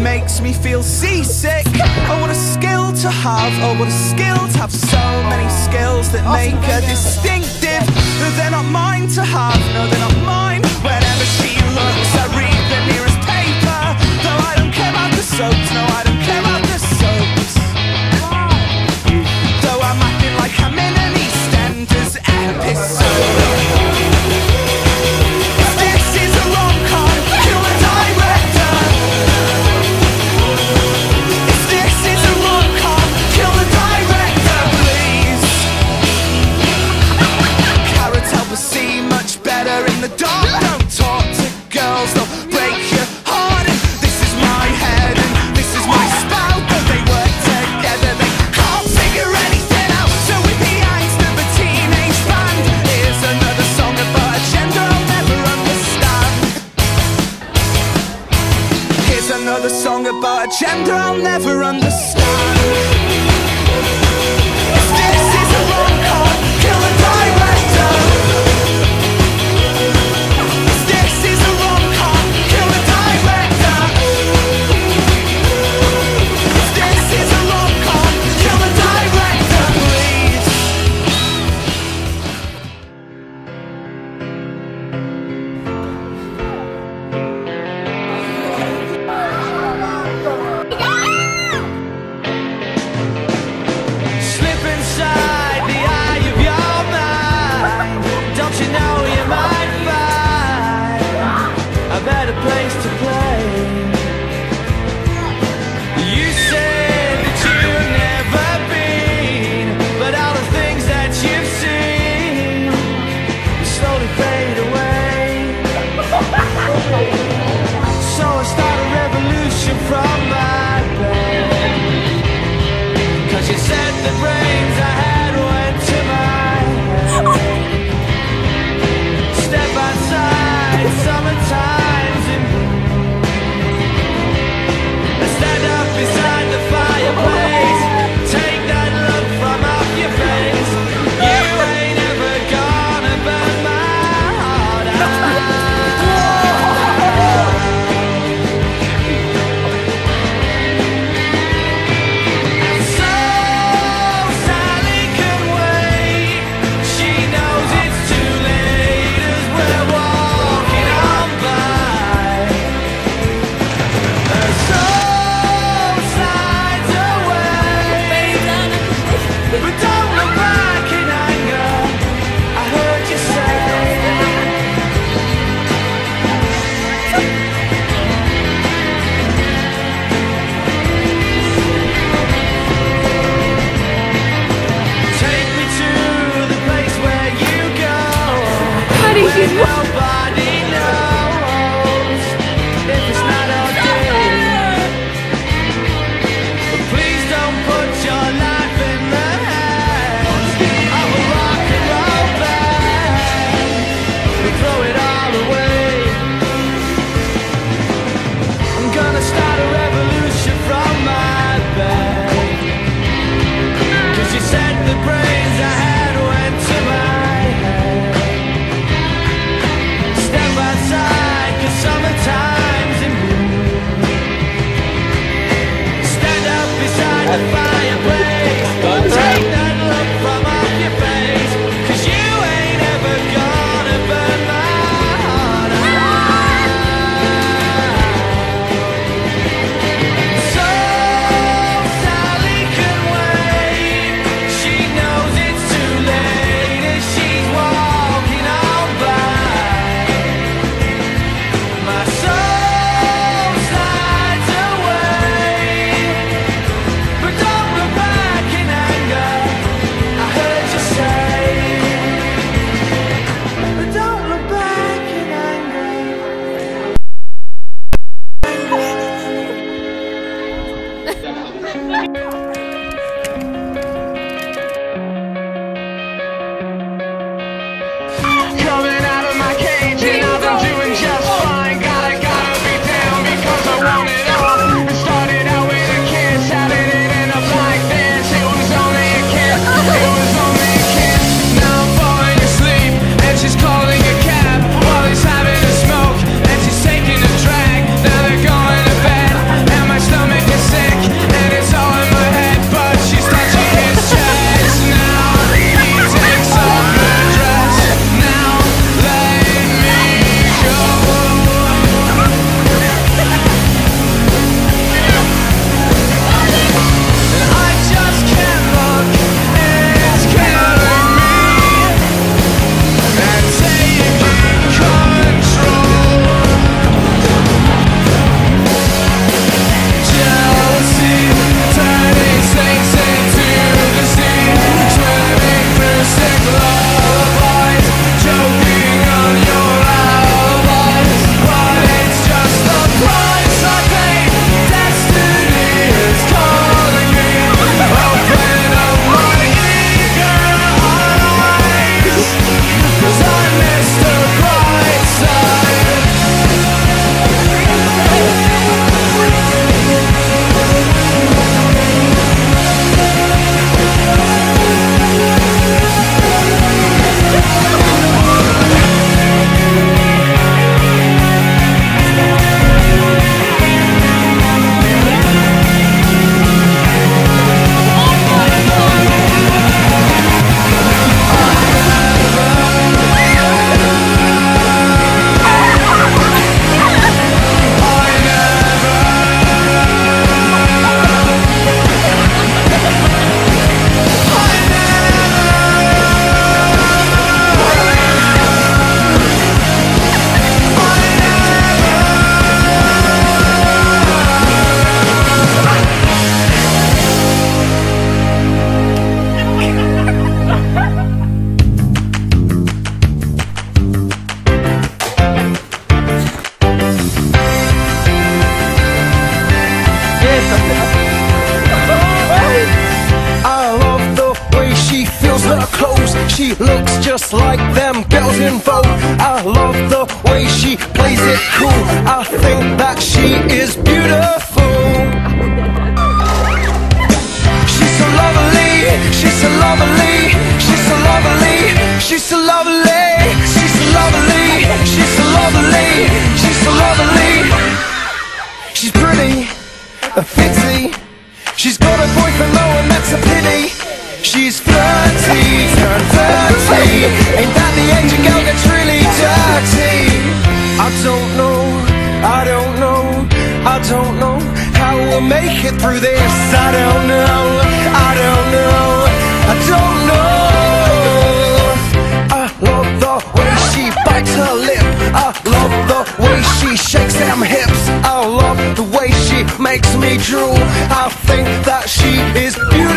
makes me feel seasick. I want a skill to have, oh what a skill to have so many skills that make a distinctive. They're not mine to have, no they're not mine gender I'll never understand. Bye. like them girls in Vogue. I love the way she plays it cool. I think that she is beautiful. She's so lovely, she's so lovely, she's so lovely, she's so lovely, she's so lovely, she's so lovely, she's so lovely. She's pretty, a fitzy. She's got a boyfriend though, and that's a pity. She's flirty, turn 30. Ain't that the age a girl gets really dirty? I don't know, I don't know I don't know how we'll make it through this. I don't know, I don't know I don't know. I love the way she bites her lip. I love the way she shakes them hips. I love the way she makes me drool. I think that she is beautiful.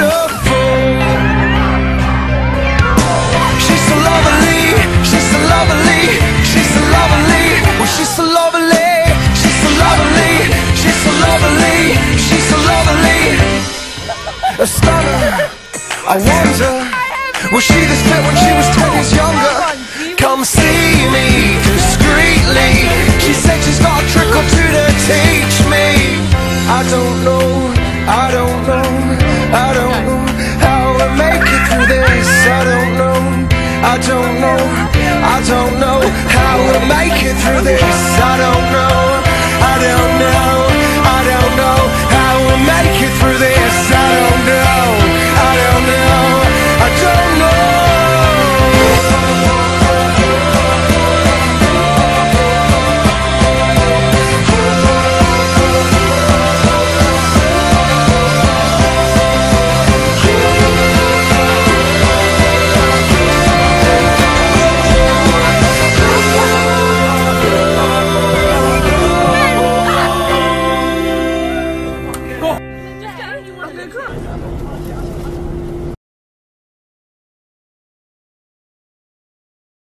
I wonder, was she this fit when she was ten years younger? Come see me discreetly. She said she's got a trick or two to teach me. I don't know.